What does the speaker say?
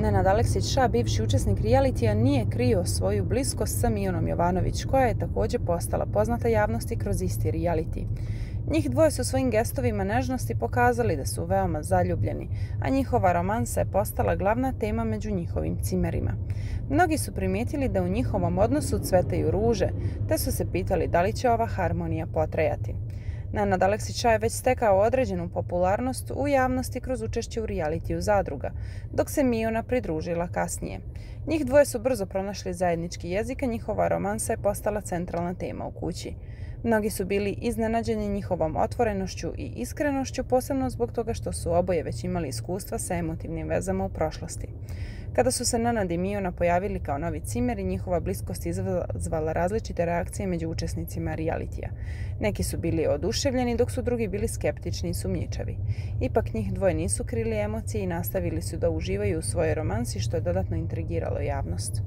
Nenad Aleksić Ša, bivši učesnik realitija, nije krio svoju bliskost sa Mijonom Jovanović, koja je također postala poznata javnosti kroz isti reality. Njih dvoje su svojim gestovima nežnosti pokazali da su veoma zaljubljeni, a njihova romansa je postala glavna tema među njihovim cimerima. Mnogi su primijetili da u njihovom odnosu cvetaju ruže, te su se pitali da li će ova harmonija potrajati. Nenad Aleksića je već stekao određenu popularnost u javnosti kroz učešće u realitiju zadruga, dok se Mijona pridružila kasnije. Njih dvoje su brzo pronašli zajednički jezik, a njihova romansa je postala centralna tema u kući. Mnogi su bili iznenađeni njihovom otvorenošću i iskrenošću, posebno zbog toga što su oboje već imali iskustva sa emotivnim vezama u prošlosti. Kada su se Nanad i Miona pojavili kao novi cimeri, njihova bliskost izazvala različite reakcije među učesnicima realitija. Neki su bili oduševljeni, dok su drugi bili skeptični i sumnjičavi. Ipak njih dvoje nisu krili emocije i nastavili su da uživaju u svojoj romansi, što je dodatno intrigiralo javnost.